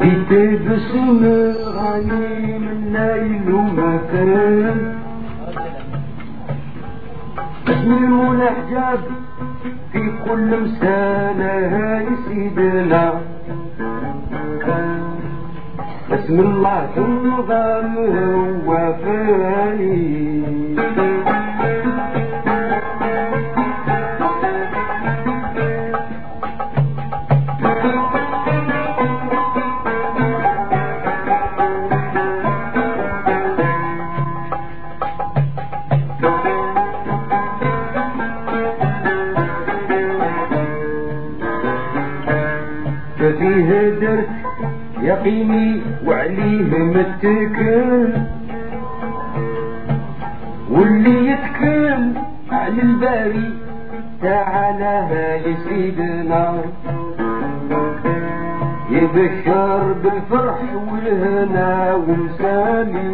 بتبسم غني من ليل ومكان اسم المنحجب في كل مسانة سيدنا اسم الله تنظم هو فاني الباري تعالى يا سيدنا يبشر بالفرح والهنا ومسامي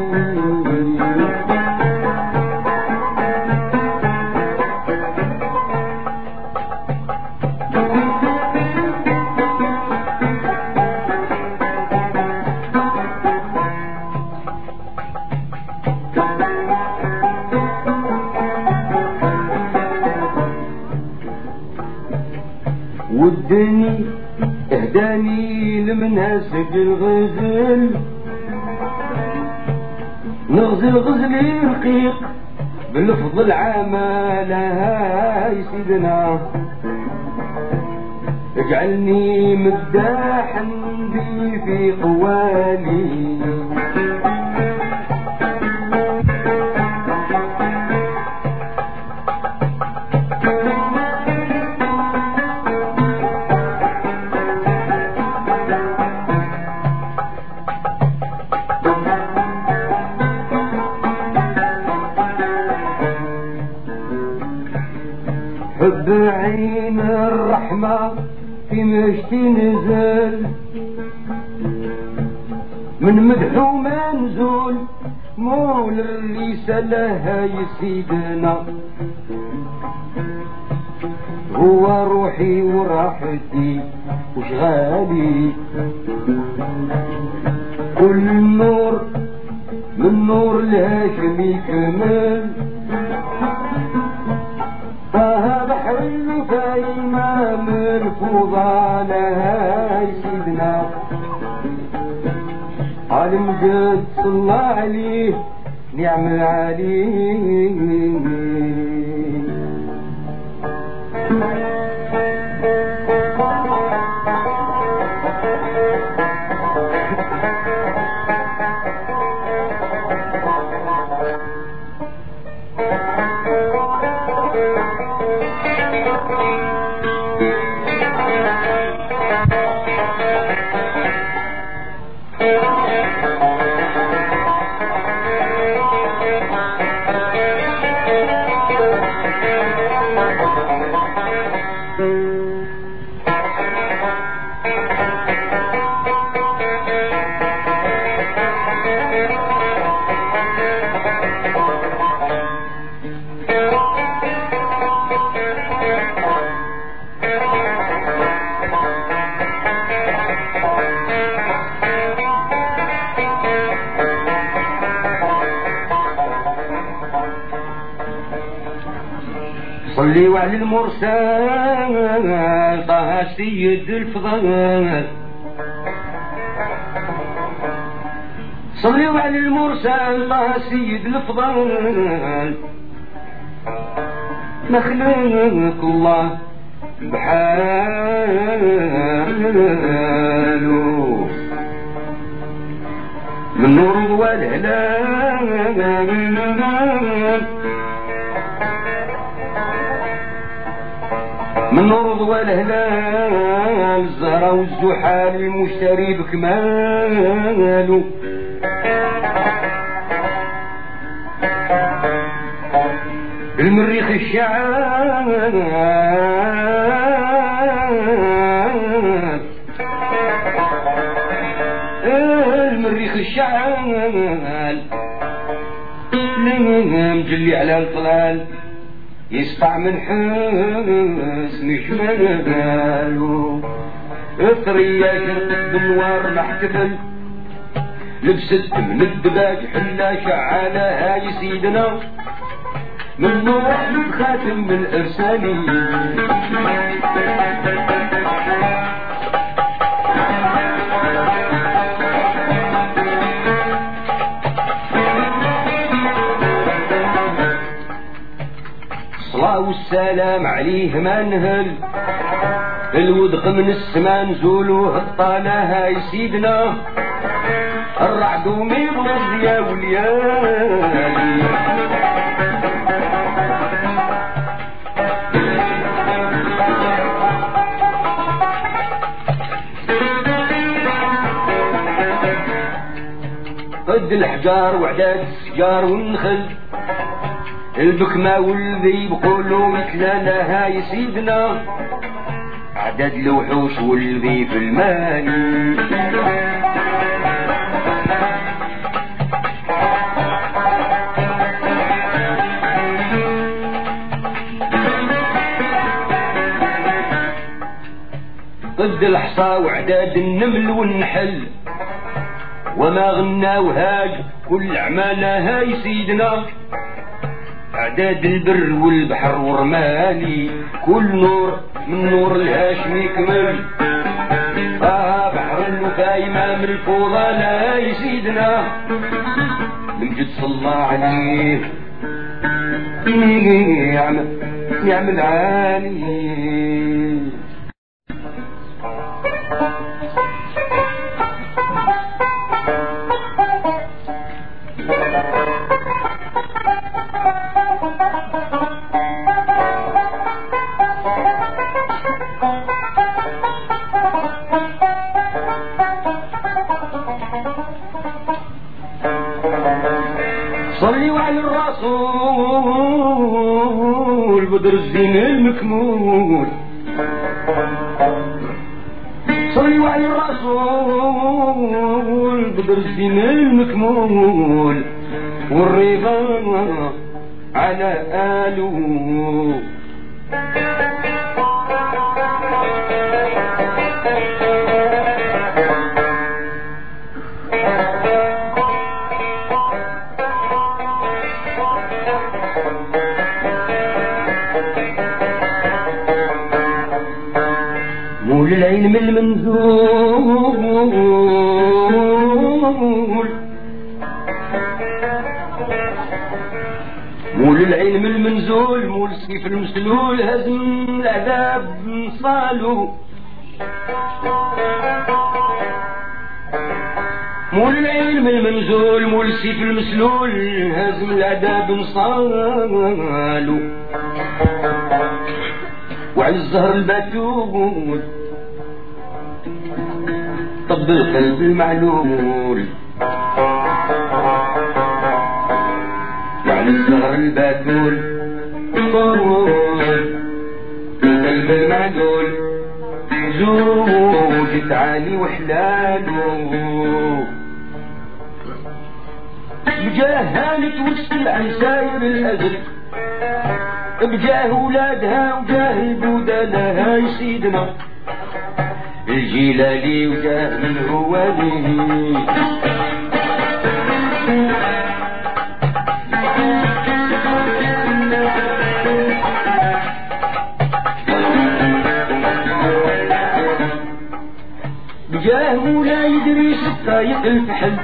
ودني اهداني لمناسك الغزل. نغزل غزلي رقيق بلفظ العمالة هاي سيدنا. اجعلني مداحا بي في قوالي. وراحتي وشغالي. كل نور من نور الهاشمي كمل طه بحر الفايمة مرفوضة لها سيدنا. عالم جد صلى عليه نعم العليم المرسل طه سيد الفضل. صلي على المرسل طه سيد الفضل. مخلوق الله بحاله. من نور والهلال من نور والهلال الزهرة والزحال المشتري بكماله. المريخ الشعال المريخ الشعال مجلي على الطلال يسطع من حسن جمالو اطريا شرقت بالنوار محتفل لبست من الدباج حلا شعالة هاي سيدنا من نور من خاتم من إرسالي. والسلام عليه ما نهل الودق من السما نزولوه الطالة هاي سيدنا. الرعد وميغلظ يا وليالي. قد الحجار وعداد السجار والنخل البكمة والذي بقولوا مثلنا هاي سيدنا عدد الوحوش والذي في المال ضد الحصى وعداد النمل والنحل. وما غنى وهاج كل عمالة هاي سيدنا أعداد البر والبحر ورمالي كل نور من نور الهاشم يكمل. آه بحر الوفاي ما من الفضلاء لا سيدنا المجد صلى عليه يعمل يعمل عالي المكمول صلوا على الرسول بدر الزين المكمول والرضا على آله. العلم المنزول. مول العلم المنزول مول السيف المسلول هزم العذاب صالو. مول العلم المنزول مول السيف المسلول هزم العذاب صالو. وعلى الزهر البتول. طب القلب المعلول وعلى الزهر البتول. طول القلب المعلول زوج تعالي وحلاله بجاه توسل عن ساير بجاه ولادها وجاه البودلة يا سيدنا الجلالي وجاه من هو ليه بجاه مولاي إدريس الطايق الفحل.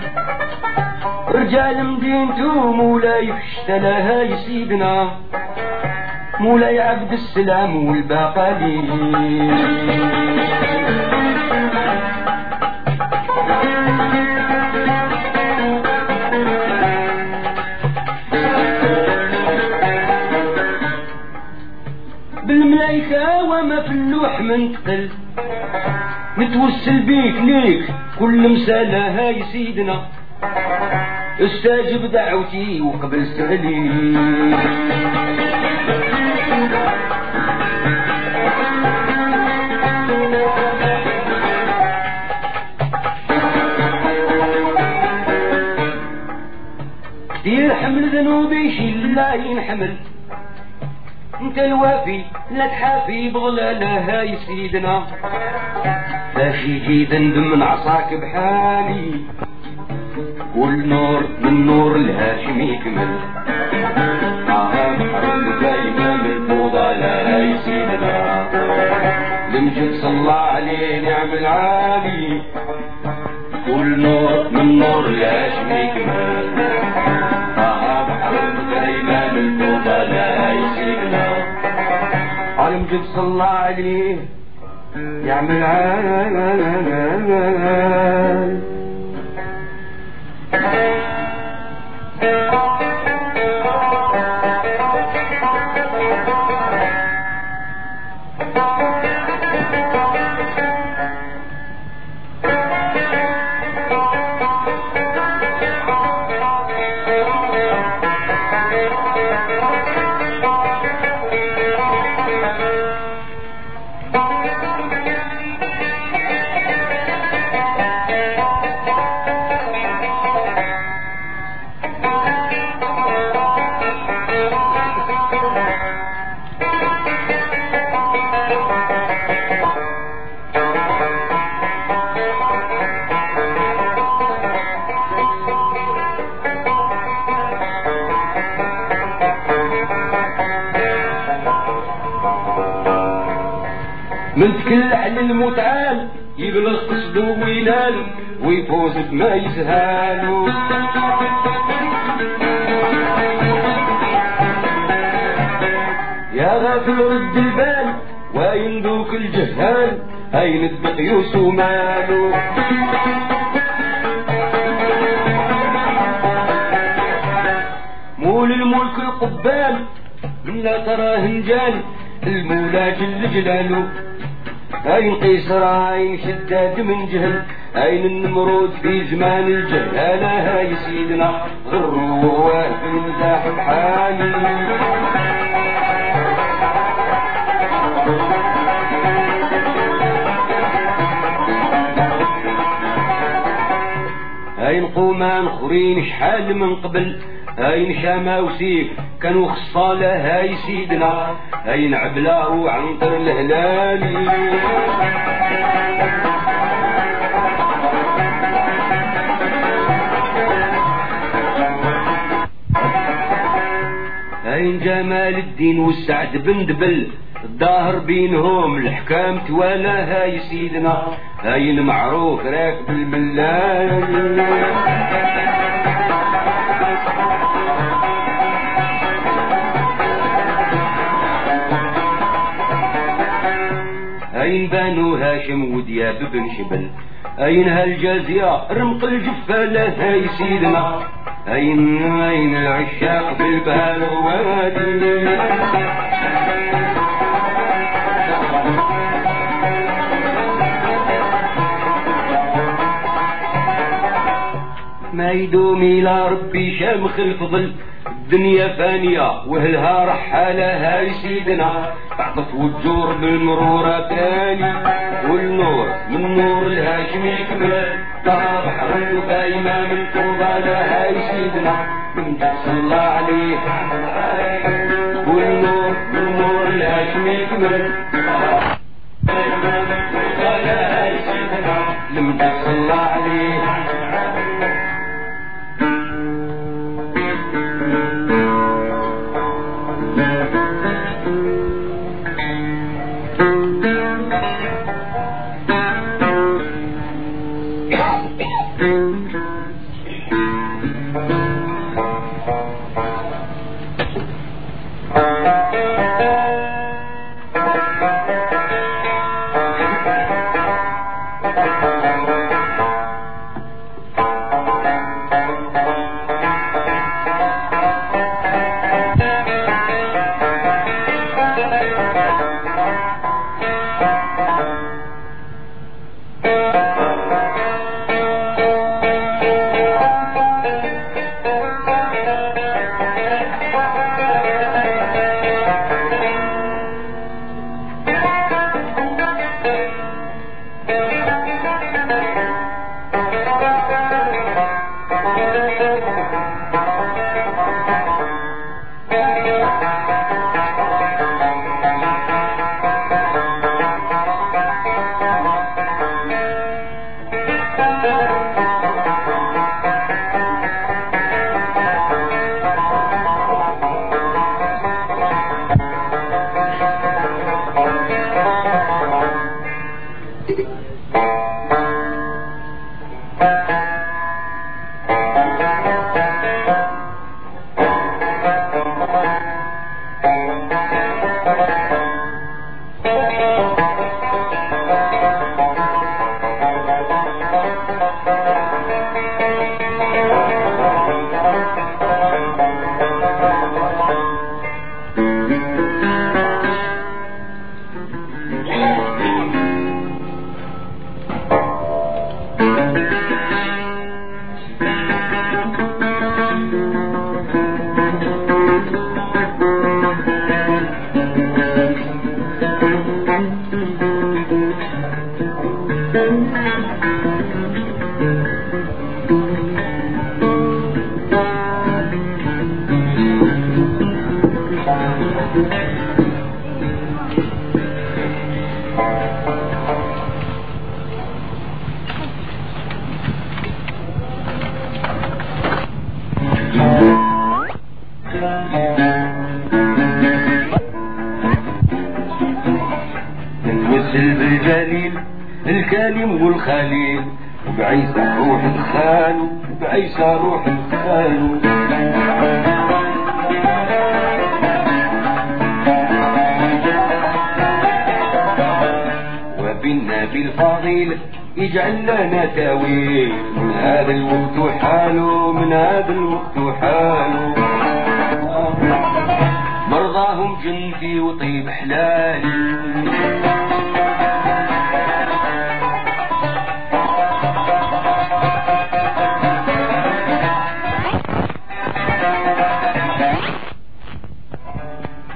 رجال مدينته مولاي فشتلاها يا سيدنا مولاي عبد السلام والباقالي منتقل نتوسل بيك ليك كل مسألة هاي سيدنا. استاجب دعوتي وقبل سألي سير حمل ذنوبي شيل لا ينحمل. انت الوافي لا تحافي بغلالة هاي سيدنا. باش يجي ذنب من عصاك بحالي. والنور من نور الهاشم يكمل. صلى عليه نعم من تكل على المتعال يبلغ قصدو وينال ويفوز بما يسهالو يا غافل رد البال وين ذوك الجهال اين الدقيوس ومالو مول الملك القبال من لا تراه هنجال المولى جل جلاله. أين قيصر أين شداد من جهل أين النمرود في زمان الجهالة هاي سيدنا غروة في المزاح أين قومان خرين شحال من قبل؟ هاي شاما وسيف؟ كانوا خصالة هاي سيدنا هاي نعبلا وعنطر الهلالي. هاي جمال الدين والسعد بن دبل الظاهر بينهم الحكام توالا هاي سيدنا. هاي المعروف راكب الملال أين بانو هاشم ودياب بن شبل؟ أين هالجازية رمق الجفالة هاي سيدنا. أين أين العشاق في البال وادي؟ ما يدوم إلى ربي شامخ الفضل. الدنيا فانية وهلها رحالة هاي سيدنا تعطف وتجور بالمرورة تاني والنور من نور الهاشم يكمل. طاب حرم دايما من فضالة هاي سيدنا من صلى عليه والنور من نور الهاشم يكمل. دايما من فضالة هاي سيدنا لم صلى عليه Música نتوسل بالجليل الكريم والخليل. وبعيسى روح الخالو بعيسى روح الخالو وبالنبي الفضيل يجعل لنا تاويل من هذا الوقت حاله من هذا الوقت حاله مرضاهم جنتي وطيب حلالي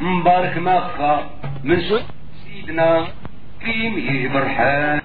مبارك مخا من سيدنا كيمي برحان